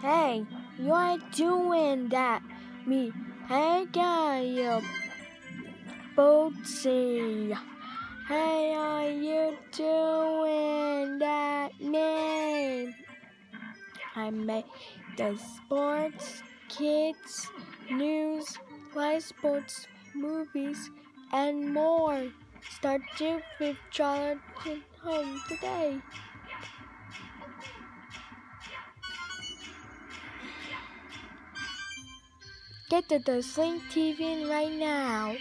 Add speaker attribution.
Speaker 1: Hey, you are doing that. Me, hey guy, you Bootsy. Hey, are you doing that name? I make the sports, kids, news, live sports, movies, and more. Start to with Charlton home today. Get the Sling TV right now.